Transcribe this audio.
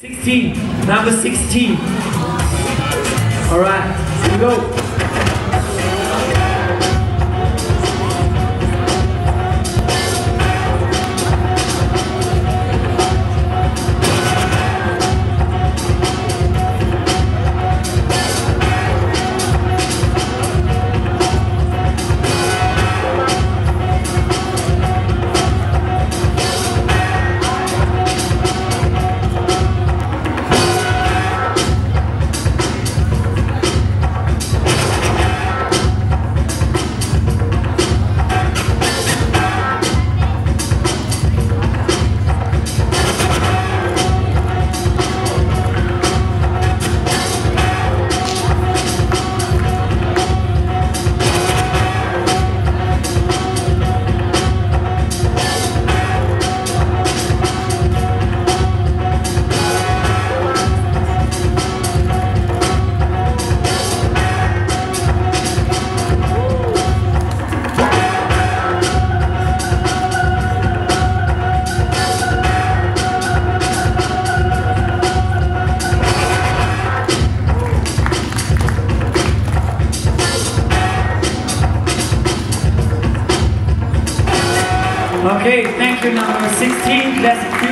16, number 16. All right, here we go. Okay, thank you, number 16, Classic Future.